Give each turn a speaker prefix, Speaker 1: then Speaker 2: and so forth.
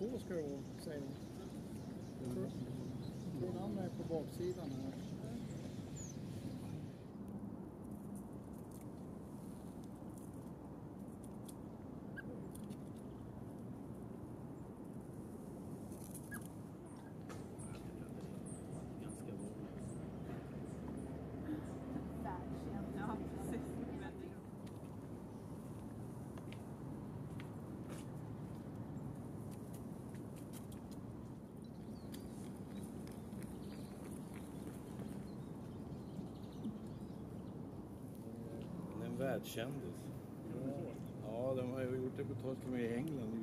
Speaker 1: skor, säger hon. Jag tror- tror han är på baksidan här.
Speaker 2: Världskändis. Ja, de har ju gjort reportage med i England